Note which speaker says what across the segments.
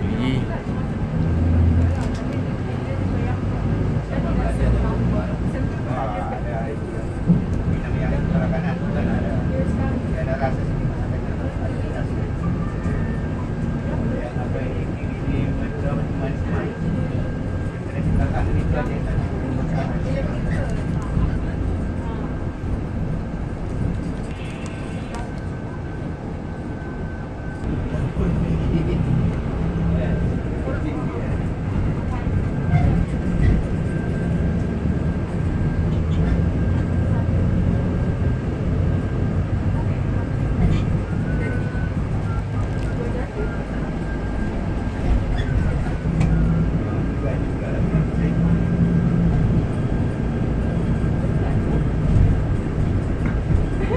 Speaker 1: Pergi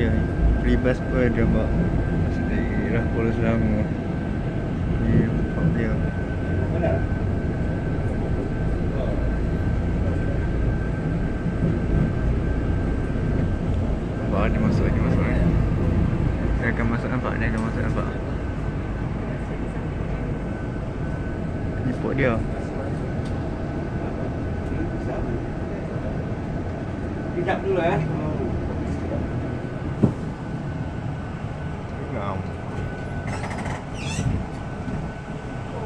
Speaker 1: dia ni. Free bus pun ada mak Maksud dari Rahpul Selangor Ni tempat dia? Nampak dia masuk ni masuk ni Saya akan masuk nampak ni akan masuk nampak. Ni pok dia
Speaker 2: Kejap dulu eh